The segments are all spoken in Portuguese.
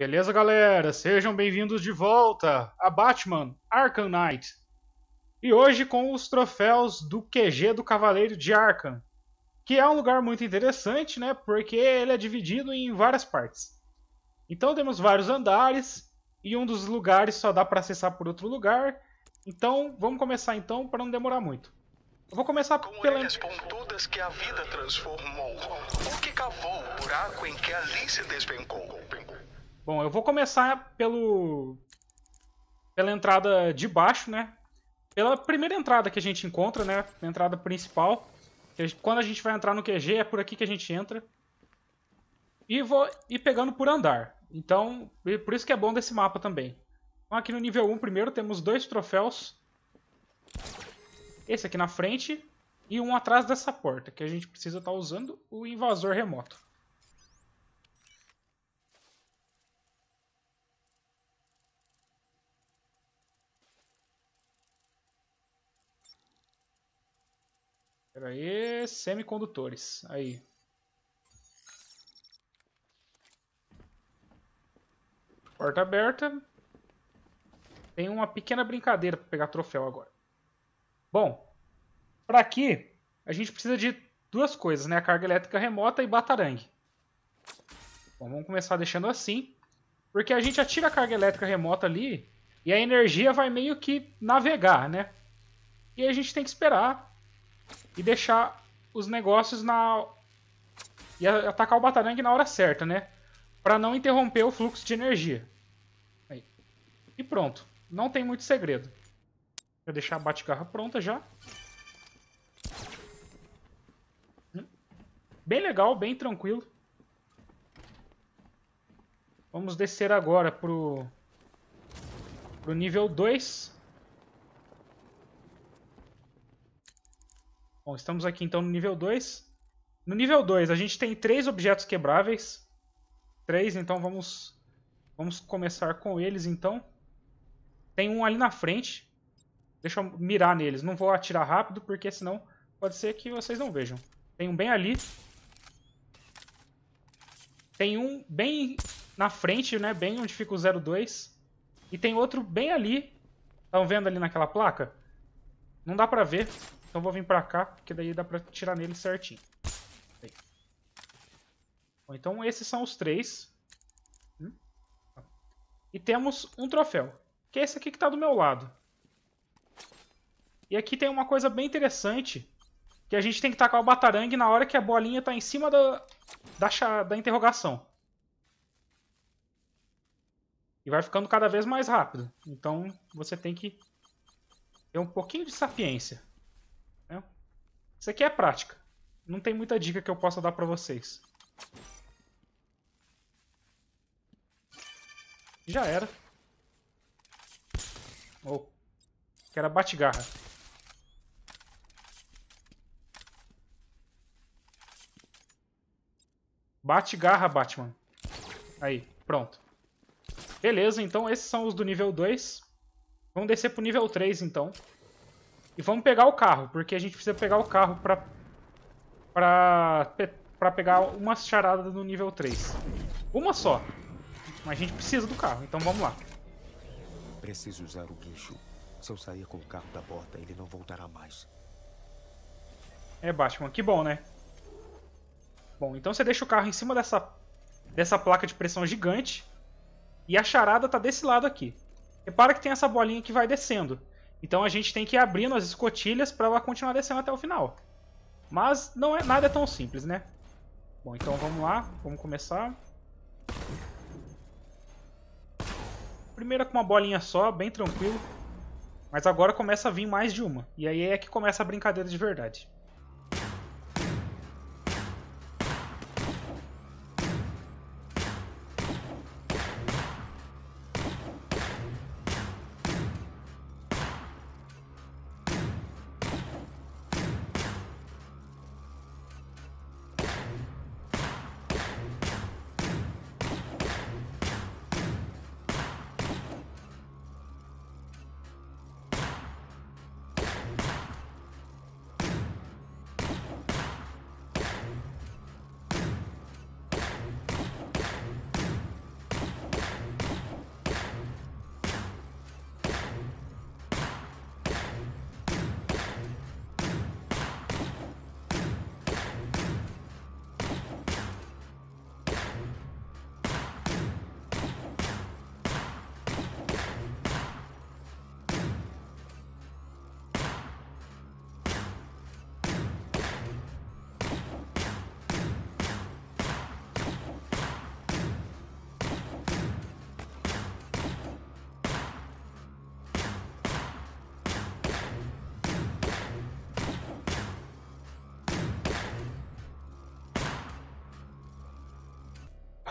Beleza, galera? Sejam bem-vindos de volta a Batman Arkham Knight. E hoje com os troféus do QG do Cavaleiro de Arkham, que é um lugar muito interessante, né? Porque ele é dividido em várias partes. Então temos vários andares e um dos lugares só dá para acessar por outro lugar. Então vamos começar então para não demorar muito. Eu vou começar Com pela pontudas que a vida transformou, ou que cavou o buraco em que ali se despencou. Bom, eu vou começar pelo pela entrada de baixo, né? Pela primeira entrada que a gente encontra, né? A entrada principal. A gente- Quando a gente vai entrar no QG, é por aqui que a gente entra. E vou ir pegando por andar. Então, por isso que é bom desse mapa também. Então, aqui no nível 1, primeiro, temos dois troféus. Esse aqui na frente e um atrás dessa porta, que a gente precisa estar usando o invasor remoto. Aí, semicondutores. Aí. Porta aberta. Tem uma pequena brincadeira para pegar troféu agora. Bom, para aqui a gente precisa de duas coisas, né? A carga elétrica remota e batarangue. Bom, vamos começar deixando assim, porque a gente atira a carga elétrica remota ali e a energia vai meio que navegar, né? E a gente tem que esperar e deixar os negócios na e atacar o batarangue na hora certa, né? Para não interromper o fluxo de energia. Aí. E pronto. Não tem muito segredo. Vou deixar a bate-garra pronta já. Hum. Bem legal, bem tranquilo. Vamos descer agora pro pro nível 2. Bom, estamos aqui então no nível 2. No nível 2 a gente tem três objetos quebráveis. Três, então vamos, vamos começar com eles então. Tem um ali na frente. Deixa eu mirar neles. Não vou atirar rápido, porque senão pode ser que vocês não vejam. Tem um bem ali. Tem um bem na frente, né? Bem onde fica o 02. E tem outro bem ali. Estão vendo ali naquela placa? Não dá pra ver. Então vou vir pra cá, porque daí dá pra tirar nele certinho. Aí. Bom, então esses são os três. Hum. E temos um troféu, que é esse aqui que tá do meu lado. E aqui tem uma coisa bem interessante, que a gente tem que tacar o batarangue na hora que a bolinha tá em cima da, da, da interrogação. E vai ficando cada vez mais rápido. Então você tem que ter um pouquinho de sapiência. Isso aqui é prática. Não tem muita dica que eu possa dar pra vocês. Já era. Oh, que era bate-garra. Bate-garra, Batman. Aí, pronto. Beleza, então esses são os do nível 2. Vamos descer pro nível 3, então. E vamos pegar o carro, porque a gente precisa pegar o carro pra, pra, pra pegar uma charada no nível 3. Uma só. Mas a gente precisa do carro, então vamos lá. Preciso usar o guincho. Se eu sair com o carro da porta, ele não voltará mais. É, Batman, que bom, né? Bom, então você deixa o carro em cima dessa, dessa placa de pressão gigante. E a charada tá desse lado aqui. Repara que tem essa bolinha que vai descendo. Então a gente tem que ir abrindo as escotilhas para ela continuar descendo até o final. Mas não é nada é tão simples, né? Bom, então vamos lá, vamos começar. Primeira com uma bolinha só, bem tranquilo. Mas agora começa a vir mais de uma. E aí é que começa a brincadeira de verdade.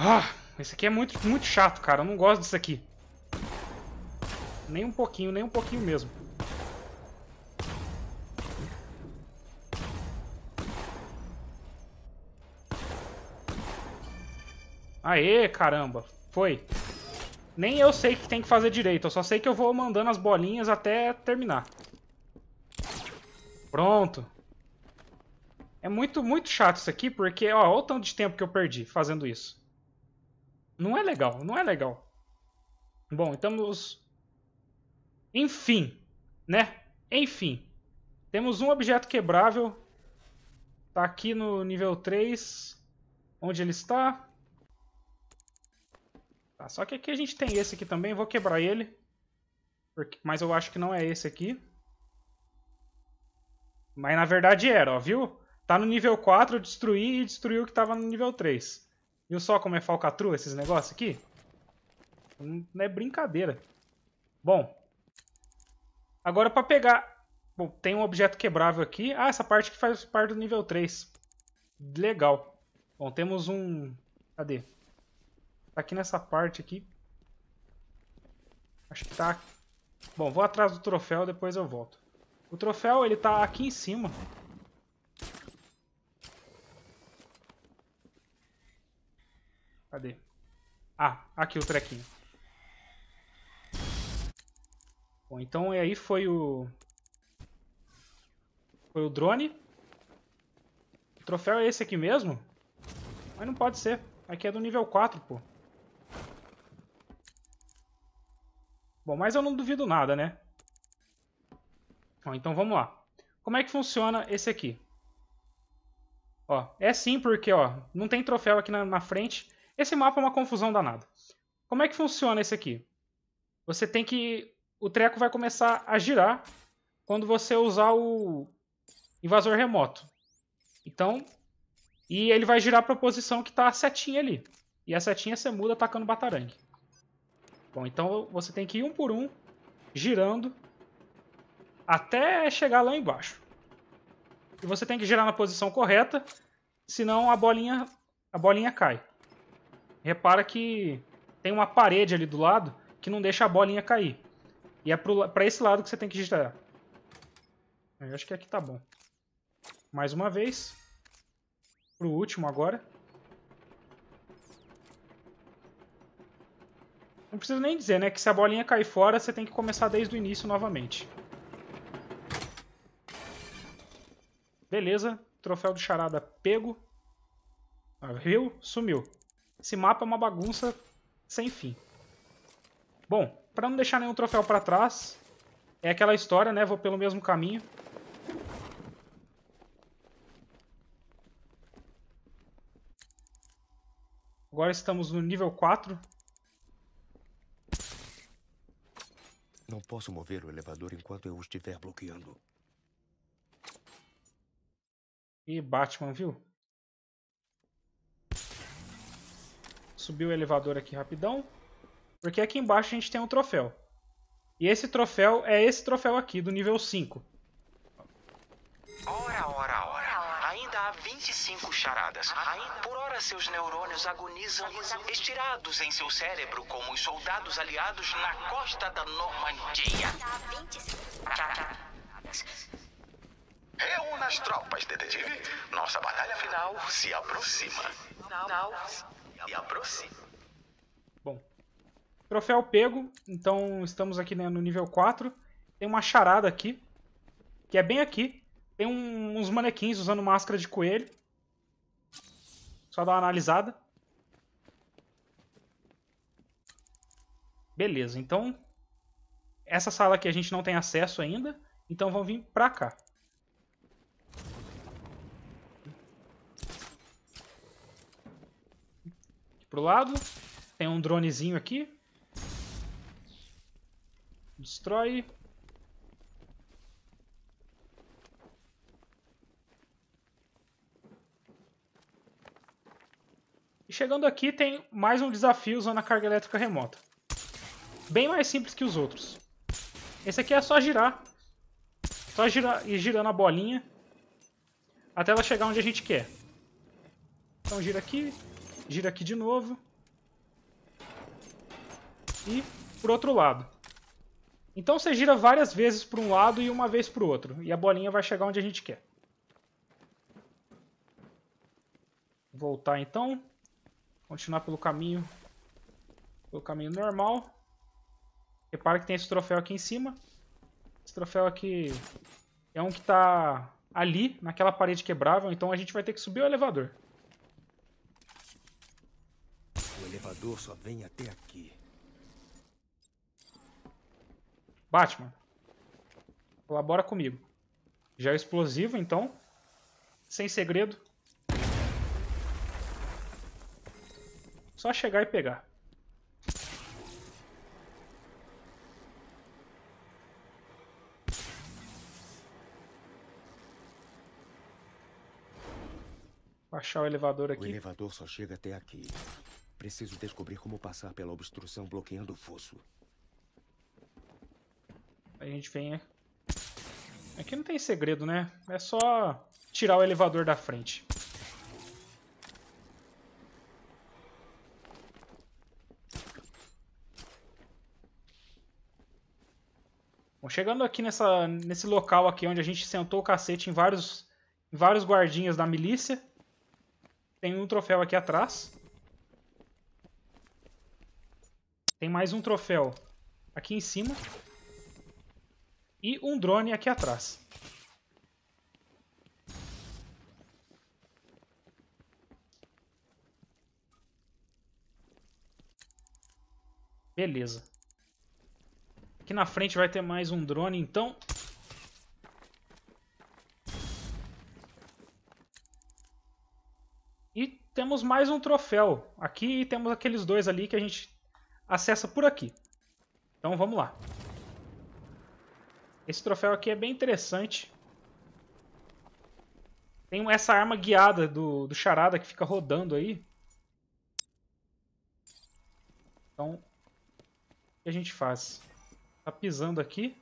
Ah, esse aqui é muito, muito chato, cara. Eu não gosto disso aqui. Nem um pouquinho, nem um pouquinho mesmo. Aê, caramba. Foi. Nem eu sei que tem que fazer direito. Eu só sei que eu vou mandando as bolinhas até terminar. Pronto. É muito, muito chato isso aqui, porque, ó, olha o tanto de tempo que eu perdi fazendo isso. Não é legal, não é legal. Bom, estamos... Enfim, né? Enfim. Temos um objeto quebrável. Tá aqui no nível 3. Onde ele está? Tá, só que aqui a gente tem esse aqui também. Vou quebrar ele. Porque, mas eu acho que não é esse aqui. Mas na verdade era, ó, viu? Tá no nível 4, eu destruí e destruiu o que tava no nível 3. Viu só como é falcatrua esses negócios aqui? Não é brincadeira. Bom. Agora para pegar... Bom, tem um objeto quebrável aqui. Ah, essa parte que faz parte do nível 3. Legal. Bom, temos um... Cadê? Tá aqui nessa parte aqui. Acho que tá... Bom, vou atrás do troféu, depois eu volto. O troféu, ele tá aqui em cima. Cadê? Ah, aqui o trequinho. Bom, então aí foi o... Foi o drone. O troféu é esse aqui mesmo? Mas não pode ser. Aqui é do nível 4, pô. Bom, mas eu não duvido nada, né? Bom, então vamos lá. Como é que funciona esse aqui? Ó, é sim porque, ó, não tem troféu aqui na, na frente. Esse mapa é uma confusão danada. Como é que funciona esse aqui? Você tem que... O treco vai começar a girar quando você usar o invasor remoto. Então... E ele vai girar para a posição que está a setinha ali. E a setinha você muda atacando batarangue. Bom, então você tem que ir um por um, girando, até chegar lá embaixo. E você tem que girar na posição correta, senão a bolinha, a bolinha cai. Repara que tem uma parede ali do lado que não deixa a bolinha cair. E é para esse lado que você tem que girar. Eu acho que aqui tá bom. Mais uma vez. Pro último agora. Não preciso nem dizer, né? Que se a bolinha cair fora, você tem que começar desde o início novamente. Beleza. Troféu do charada pego. Ah, viu? Sumiu. Esse mapa é uma bagunça sem fim. Bom, para não deixar nenhum troféu para trás, é aquela história, né? Vou pelo mesmo caminho. Agora estamos no nível 4. Não posso mover o elevador enquanto eu estiver bloqueando. E Batman, viu? Subir o elevador aqui rapidão. Porque aqui embaixo a gente tem um troféu. E esse troféu é esse troféu aqui, do nível 5. Ora, ora, ora. Ainda há 25 charadas. Por hora seus neurônios agonizam estirados em seu cérebro como os soldados aliados na costa da Normandia. Reúna as tropas, detetive. Nossa batalha final se aproxima. Não e aproxima. Bom, troféu pego, então estamos aqui né, no nível 4. Tem uma charada aqui, que é bem aqui. Tem um, uns manequins usando máscara de coelho. Só dar uma analisada. Beleza, então essa sala aqui a gente não tem acesso ainda, então vamos vir pra cá. Pro lado. Tem um dronezinho aqui. Destrói. E chegando aqui tem mais um desafio usando a carga elétrica remota. Bem mais simples que os outros. Esse aqui é só girar. Só girar, ir girando a bolinha. Até ela chegar onde a gente quer. Então gira aqui, gira aqui de novo. e por outro lado. Então você gira várias vezes para um lado e uma vez para o outro. E a bolinha vai chegar onde a gente quer. Voltar então. Continuar pelo caminho. Pelo caminho normal. Repara que tem esse troféu aqui em cima. Esse troféu aqui é um que está ali, naquela parede quebrável. Então a gente vai ter que subir o elevador. O elevador só vem até aqui. Batman, colabora comigo. Já é explosivo, então. Sem segredo. Só chegar e pegar. Baixar o elevador aqui. O elevador só chega até aqui. Preciso descobrir como passar pela obstrução bloqueando o fosso. A gente vem... Aqui não tem segredo, né? É só tirar o elevador da frente. Bom, chegando aqui nessa, nesse local aqui onde a gente sentou o cacete em vários, em vários guardinhas da milícia. Tem um troféu aqui atrás. Tem mais um troféu aqui em cima. E um drone aqui atrás. Beleza. Aqui na frente vai ter mais um drone, então. E temos mais um troféu. Aqui temos aqueles dois ali que a gente acessa por aqui. Então vamos lá. Esse troféu aqui é bem interessante. Tem essa arma guiada do, do Charada que fica rodando aí. Então, o que a gente faz? Tá pisando aqui.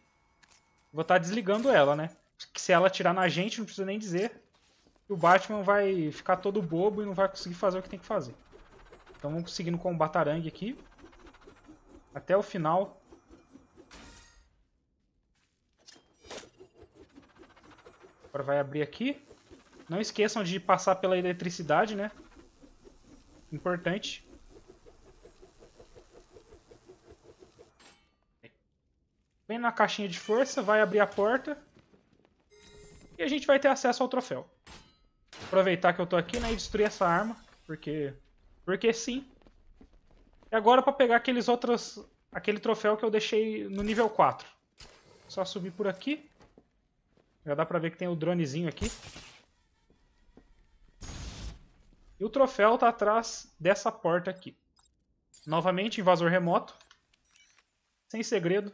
Vou estar tá desligando ela, né? Se ela atirar na gente, não precisa nem dizer. o Batman vai ficar todo bobo e não vai conseguir fazer o que tem que fazer. Então vamos seguindo com o Batarangue aqui. Até o final. Agora vai abrir aqui. Não esqueçam de passar pela eletricidade, né? Importante. Vem na caixinha de força, vai abrir a porta. E a gente vai ter acesso ao troféu. Aproveitar que eu tô aqui, né, e destruir essa arma. Porque... Porque sim. E agora para pegar aqueles outros... Aquele troféu que eu deixei no nível 4. Só subir por aqui. Já dá pra ver que tem o dronezinho aqui. E o troféu tá atrás dessa porta aqui. Novamente, invasor remoto. Sem segredo.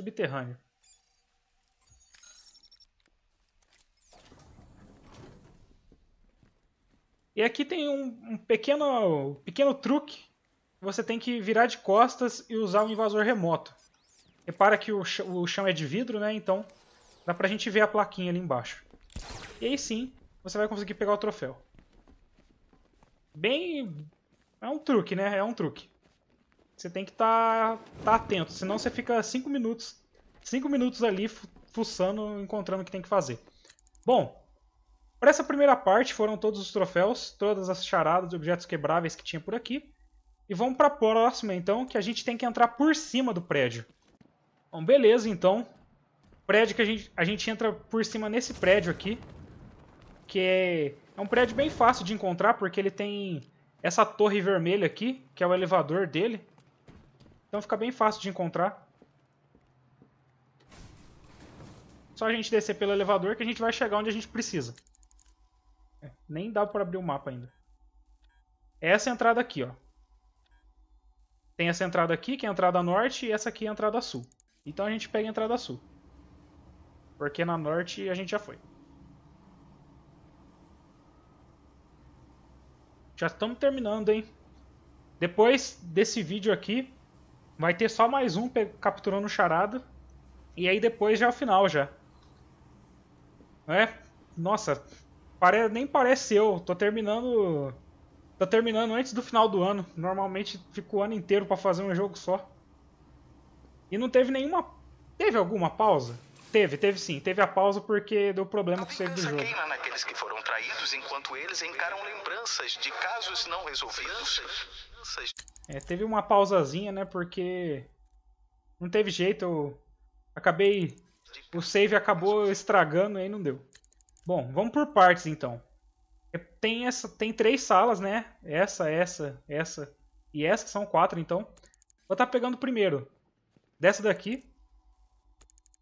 subterrâneo. E aqui tem um, um, pequeno, pequeno truque. Você tem que virar de costas e usar o invasor remoto. Repara que o, ch o chão é de vidro, né? Então dá pra gente ver a plaquinha ali embaixo. E aí sim, você vai conseguir pegar o troféu. Bem... É um truque, né? É um truque. Você tem que estar tá, tá atento, senão você fica 5 minutos, 5 minutos ali fuçando, encontrando o que tem que fazer. Bom, para essa primeira parte foram todos os troféus, todas as charadas de objetos quebráveis que tinha por aqui. E vamos para a próxima então, que a gente tem que entrar por cima do prédio. Bom, beleza então. Prédio que a gente, a gente entra por cima nesse prédio aqui. Que é, é um prédio bem fácil de encontrar, porque ele tem essa torre vermelha aqui, que é o elevador dele. Então fica bem fácil de encontrar. Só a gente descer pelo elevador que a gente vai chegar onde a gente precisa. Nem dá para abrir o mapa ainda. É essa entrada aqui, ó. Tem essa entrada aqui, que é a entrada norte, e essa aqui é a entrada sul. Então a gente pega a entrada sul. Porque na norte a gente já foi. Já estamos terminando, hein? Depois desse vídeo aqui, Vai ter só mais um capturando charada. E aí depois já é o final já. É, nossa, pare... nem parece eu. Tô terminando Tá terminando antes do final do ano. Normalmente fica o ano inteiro pra fazer um jogo só. E não teve nenhuma... Teve alguma pausa? Teve, teve sim. Teve a pausa porque deu problema com o save do jogo. queima naqueles que foram traídos enquanto eles encaram lembranças de casos não resolvidos. É, teve uma pausazinha, né? Porque não teve jeito. Eu acabei... O save acabou estragando e aí não deu. Bom, vamos por partes então. Tem, essa, tem três salas, né? Essa, essa, essa e essa, são quatro então. Vou estar tá pegando primeiro dessa daqui.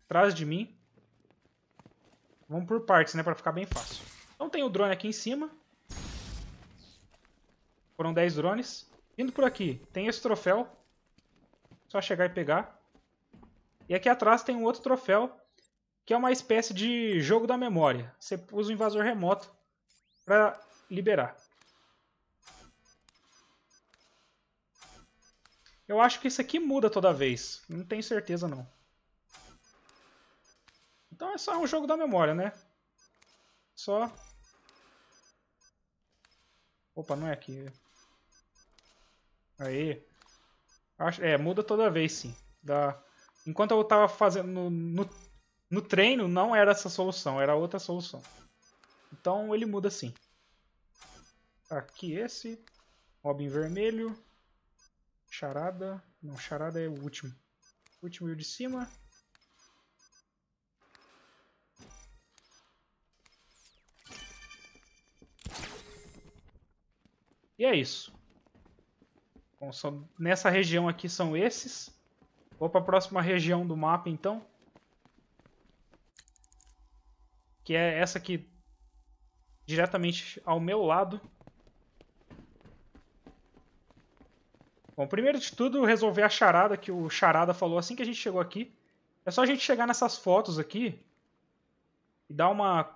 Atrás de mim. Vamos por partes, né? Pra ficar bem fácil. Então tem o drone aqui em cima. Foram 10 drones. Indo por aqui, tem esse troféu. Só chegar e pegar. E aqui atrás tem um outro troféu, que é uma espécie de jogo da memória. Você usa o invasor remoto para liberar. Eu acho que isso aqui muda toda vez. Não tenho certeza não. Então é só um jogo da memória, né? Só... Opa, não é aqui. Aí. Acho, é, muda toda vez, sim. Da... Enquanto eu tava fazendo no, no, no treino, não era essa solução, era outra solução. Então ele muda sim. Aqui esse. Robin vermelho. Charada. Não, charada é o último. O último e o de cima. E é isso. Bom, nessa região aqui são esses. Vou para a próxima região do mapa então. Que é essa aqui diretamente ao meu lado. Bom, primeiro de tudo, resolver a charada que o Charada falou assim que a gente chegou aqui. É só a gente chegar nessas fotos aqui e dar uma,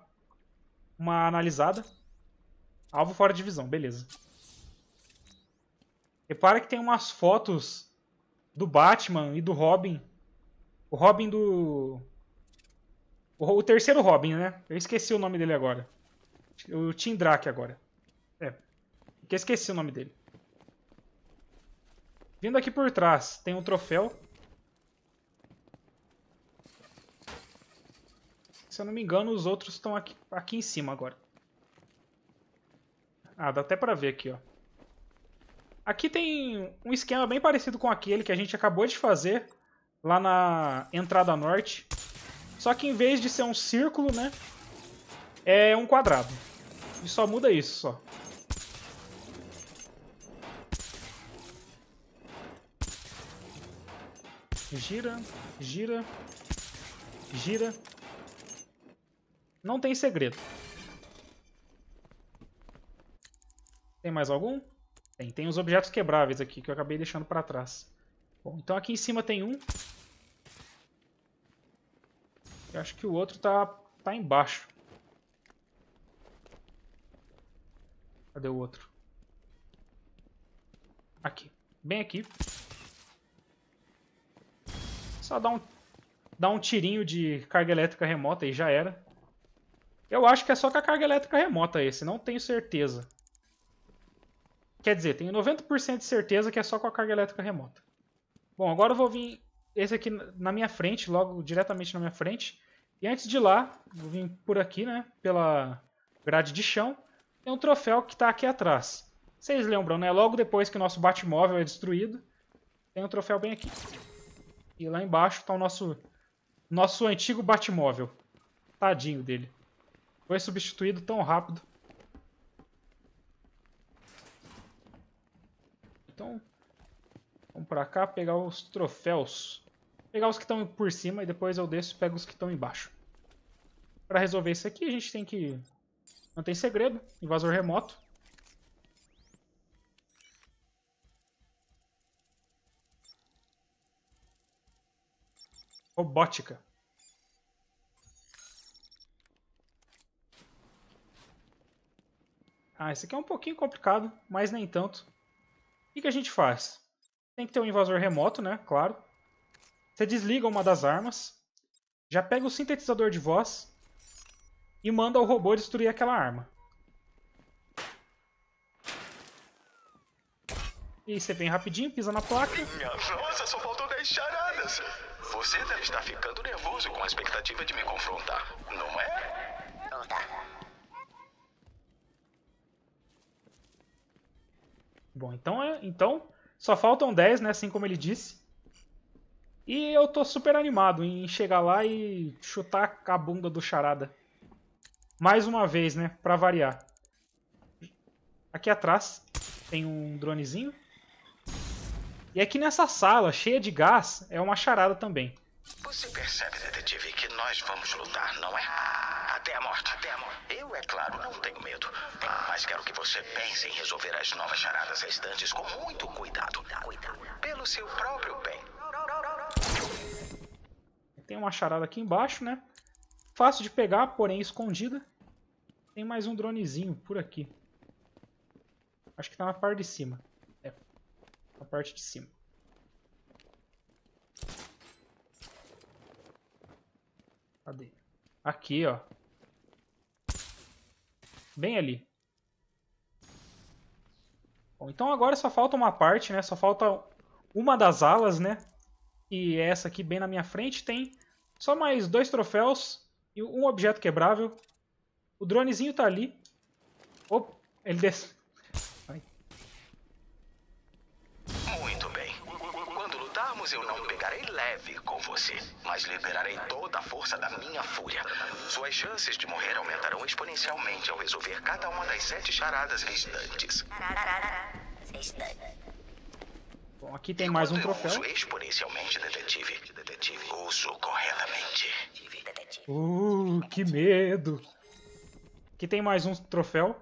uma analisada. Alvo fora de visão, beleza. Repara que tem umas fotos do Batman e do Robin. O Robin do... O, o terceiro Robin, né? Eu esqueci o nome dele agora. O Tim Drake agora. É. Eu esqueci o nome dele. Vindo aqui por trás, tem um troféu. Se eu não me engano, os outros estão aqui, aqui em cima agora. Ah, dá até pra ver aqui, ó. Aqui tem um esquema bem parecido com aquele que a gente acabou de fazer lá na entrada norte. Só que em vez de ser um círculo, né, é um quadrado. E só muda isso, só. Gira, gira, gira. Não tem segredo. Tem mais algum? Tem, tem os objetos quebráveis aqui que eu acabei deixando para trás. Bom, então aqui em cima tem um. Eu acho que o outro tá, tá embaixo. Cadê o outro? Aqui. Bem aqui. Só dar um, dar um tirinho de carga elétrica remota e já era. Eu acho que é só com a carga elétrica remota esse, não tenho certeza. Quer dizer, tenho 90% de certeza que é só com a carga elétrica remota. Bom, agora eu vou vir esse aqui na minha frente, logo diretamente na minha frente. E antes de lá, vou vir por aqui, né, pela grade de chão, tem um troféu que está aqui atrás. Vocês lembram, né? Logo depois que o nosso Batmóvel é destruído, tem um troféu bem aqui. E lá embaixo está o nosso, nosso antigo Batmóvel. Tadinho dele. Foi substituído tão rápido. Então, vamos pra cá pegar os troféus. Pegar os que estão por cima e depois eu desço e pego os que estão embaixo. Para resolver isso aqui, a gente tem que... Não tem segredo. Invasor remoto. Robótica. Ah, esse aqui é um pouquinho complicado, mas nem tanto. O que, que a gente faz? Tem que ter um invasor remoto, né? Claro. Você desliga uma das armas, já pega o sintetizador de voz e manda o robô destruir aquela arma. E você vem rapidinho, pisa na placa. Minha nossa, só faltam 10 charadas. Você deve estar ficando nervoso com a expectativa de me confrontar, não é? Não tá. Bom, então é. Então, só faltam 10, né? Assim como ele disse. E eu tô super animado em chegar lá e chutar a bunda do charada. Mais uma vez, né? Pra variar. Aqui atrás tem um dronezinho. E aqui nessa sala, cheia de gás, é uma charada também. Você percebe, detetive, que nós vamos lutar, não é? Até a morte, até a morte. Eu, é claro, não tenho medo. Mas quero que você pense em resolver as novas charadas restantes com muito cuidado. Pelo seu próprio bem. Tem uma charada aqui embaixo, né? Fácil de pegar, porém escondida. Tem mais um dronezinho por aqui. Acho que tá na parte de cima. É. Na parte de cima. Cadê? Aqui, ó. Bem ali. Bom, então agora só falta uma parte, né? Só falta uma das alas, né? E essa aqui bem na minha frente tem só mais dois troféus e um objeto quebrável. O dronezinho tá ali. Opa, ele desce. Muito bem. Quando lutarmos, eu não pegarei leve com você, mas liberarei toda a força da minha fúria. Suas chances de morrer aumentarão exponencialmente ao resolver cada uma das sete charadas restantes. Bom, aqui tem mais um troféu. uso exponencialmente, detetive. Detetive. Uso corretamente. Uh, que medo! Aqui tem mais um troféu.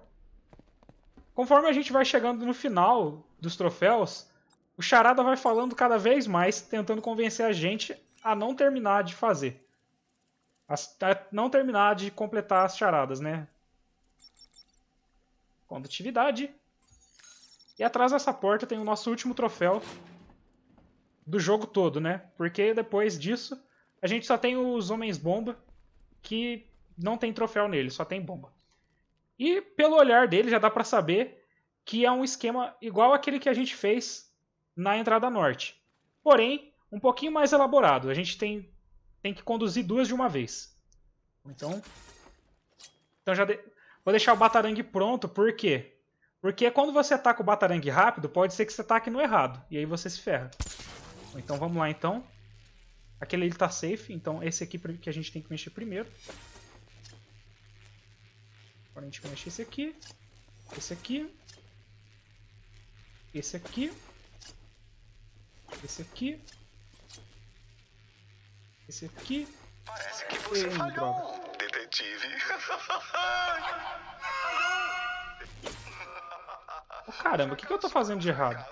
Conforme a gente vai chegando no final dos troféus, o Charada vai falando cada vez mais, tentando convencer a gente a não terminar de fazer. A não terminar de completar as charadas, né? Condutividade. E atrás dessa porta tem o nosso último troféu do jogo todo, né? Porque depois disso a gente só tem os Homens Bomba, que não tem troféu nele, só tem bomba. E pelo olhar dele já dá pra saber que é um esquema igual aquele que a gente fez na entrada norte. Porém, um pouquinho mais elaborado. A gente tem, tem que conduzir duas de uma vez. Então, então já de- vou deixar o batarangue pronto, por quê? Porque quando você ataca o batarangue rápido, pode ser que você ataque no errado, e aí você se ferra. Então vamos lá então. Aquele ele tá safe, então esse aqui que a gente tem que mexer primeiro. Agora a gente vai mexer esse aqui. Esse aqui. Esse aqui. Esse aqui. Esse aqui. Parece que você Ih, falhou, droga. detetive. caramba, o que, que eu tô fazendo de errado?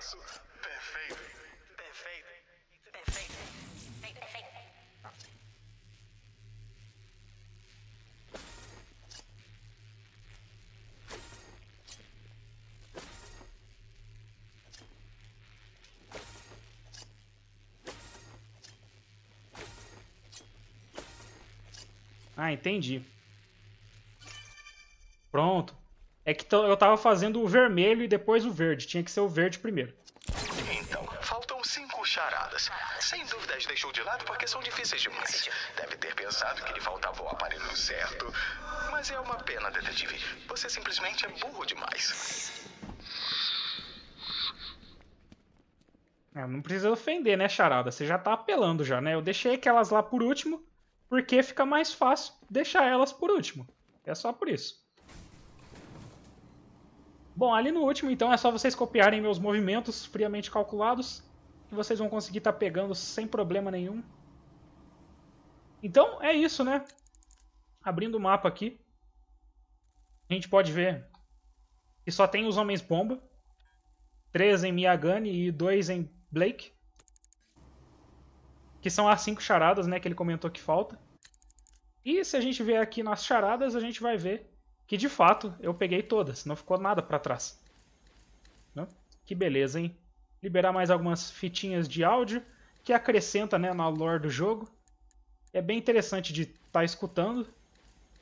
Ah, entendi. É que eu tava fazendo o vermelho e depois o verde. Tinha que ser o verde primeiro. Então, faltam cinco charadas. Sem dúvida as deixou de lado porque são difíceis demais. Deve ter pensado que lhe faltava o aparelho certo. Mas é uma pena, detetive. Você simplesmente é burro demais. É, não precisa ofender, né, charada? Você já tá apelando já, né? Eu deixei aquelas lá por último, porque fica mais fácil deixar elas por último. É só por isso. Bom, ali no último, então, é só vocês copiarem meus movimentos friamente calculados, que vocês vão conseguir estar pegando sem problema nenhum. Então, é isso, né? Abrindo o mapa aqui, a gente pode ver que só tem os Homens-Bomba, três em Miyagani e dois em Blake. Que são as cinco charadas, né, que ele comentou que falta. E se a gente ver aqui nas charadas, a gente vai ver que de fato eu peguei todas, não ficou nada para trás. Né? Que beleza, hein? Liberar mais algumas fitinhas de áudio que acrescenta né, na lore do jogo. É bem interessante de estar tá escutando.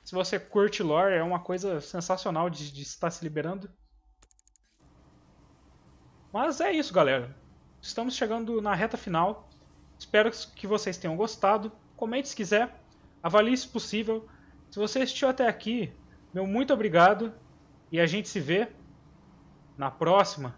Se você curte lore, é uma coisa sensacional de, de estar se liberando. Mas é isso, galera. Estamos chegando na reta final. Espero que vocês tenham gostado. Comente se quiser. Avalie se possível. Se você assistiu até aqui, meu muito obrigado e a gente se vê na próxima.